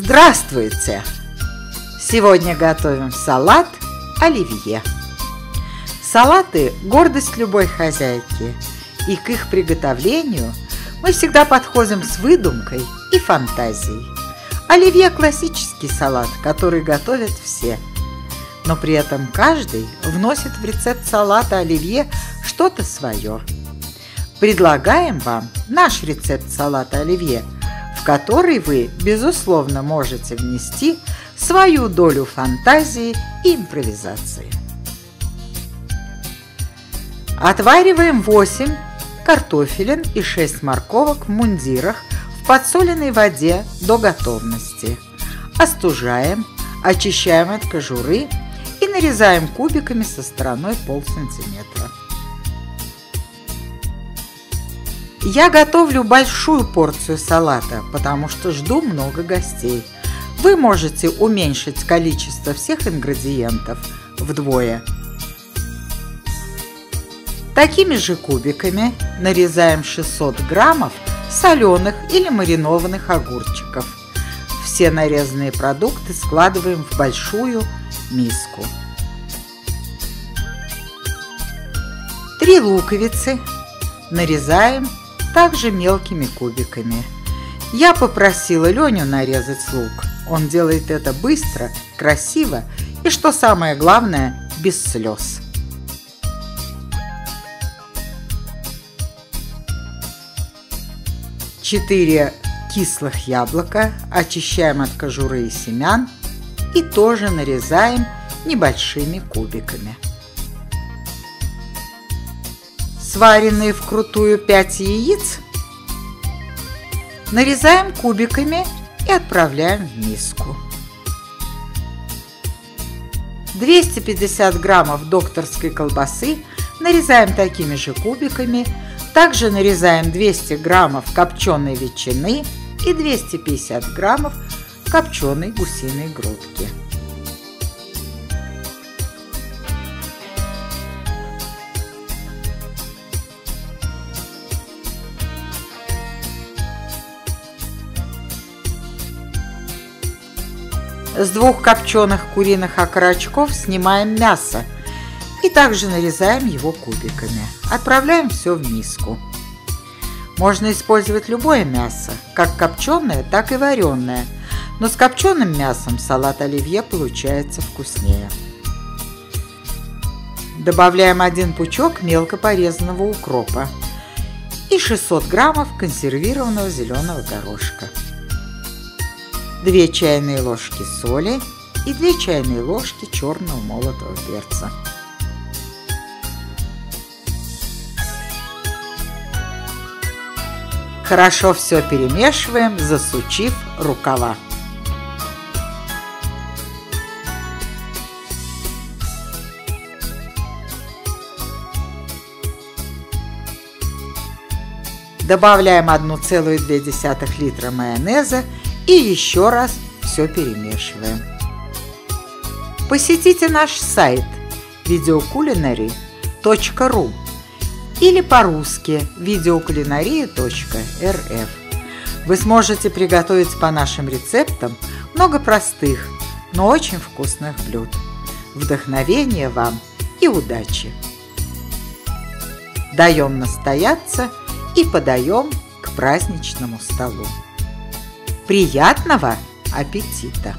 Здравствуйте! Сегодня готовим салат оливье. Салаты – гордость любой хозяйки, и к их приготовлению мы всегда подходим с выдумкой и фантазией. Оливье – классический салат, который готовят все, но при этом каждый вносит в рецепт салата оливье что-то свое. Предлагаем вам наш рецепт салата оливье – который вы, безусловно, можете внести свою долю фантазии и импровизации. Отвариваем 8 картофелин и 6 морковок в мундирах в подсоленной воде до готовности. Остужаем, очищаем от кожуры и нарезаем кубиками со стороной пол Я готовлю большую порцию салата, потому что жду много гостей. Вы можете уменьшить количество всех ингредиентов вдвое. Такими же кубиками нарезаем 600 граммов соленых или маринованных огурчиков. Все нарезанные продукты складываем в большую миску. Три луковицы нарезаем также мелкими кубиками. Я попросила Леню нарезать лук. Он делает это быстро, красиво и, что самое главное, без слез. Четыре кислых яблока очищаем от кожуры и семян и тоже нарезаем небольшими кубиками сваренные вкрутую 5 яиц, нарезаем кубиками и отправляем в миску. 250 граммов докторской колбасы нарезаем такими же кубиками, также нарезаем 200 граммов копченой ветчины и 250 граммов копченой гусиной грудки. С двух копченых куриных окорочков снимаем мясо и также нарезаем его кубиками. Отправляем все в миску. Можно использовать любое мясо, как копченое, так и вареное, но с копченым мясом салат оливье получается вкуснее. Добавляем один пучок мелко порезанного укропа и 600 граммов консервированного зеленого горошка. 2 чайные ложки соли и 2 чайные ложки черного молотого перца. Хорошо все перемешиваем, засучив рукава. Добавляем 1,2 литра майонеза и еще раз все перемешиваем. Посетите наш сайт videoculinary.ru или по-русски videoculinary.rf. Вы сможете приготовить по нашим рецептам много простых, но очень вкусных блюд. Вдохновения вам и удачи! Даем настояться и подаем к праздничному столу. Приятного аппетита!